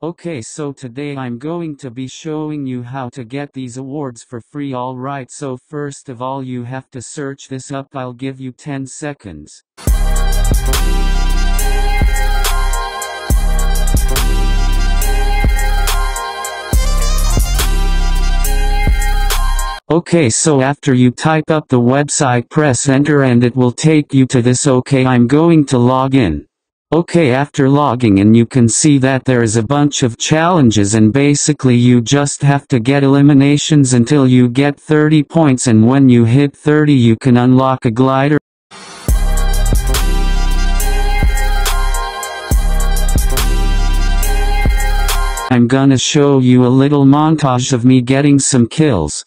Okay so today I'm going to be showing you how to get these awards for free alright so first of all you have to search this up I'll give you 10 seconds. Okay so after you type up the website press enter and it will take you to this okay I'm going to log in. Okay after logging in you can see that there is a bunch of challenges and basically you just have to get eliminations until you get 30 points and when you hit 30 you can unlock a glider. I'm gonna show you a little montage of me getting some kills.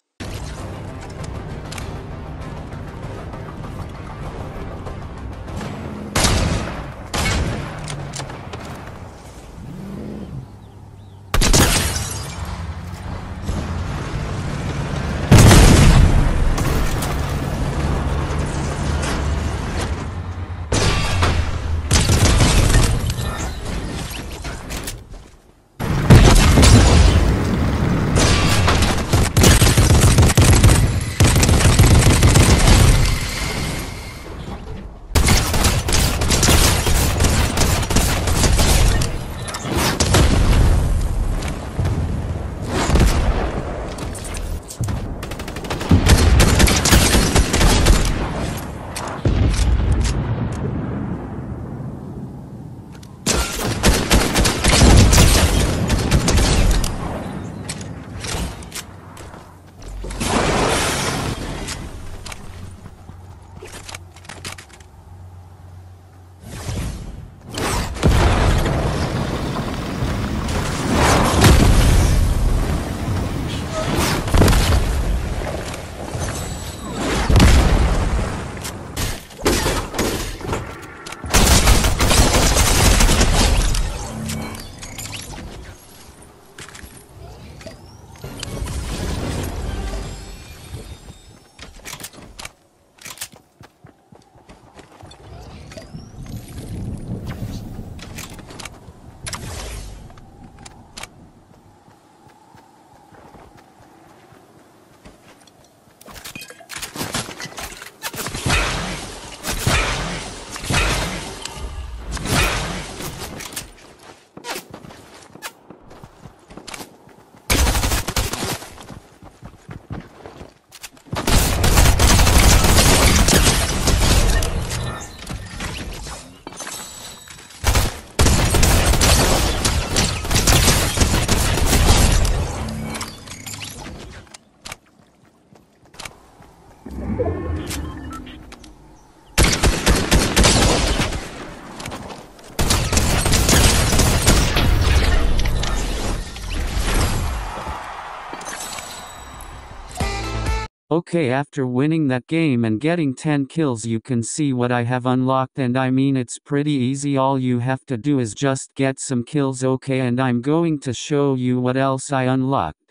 Okay after winning that game and getting 10 kills you can see what I have unlocked and I mean it's pretty easy all you have to do is just get some kills okay and I'm going to show you what else I unlocked.